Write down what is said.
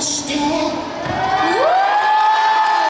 して。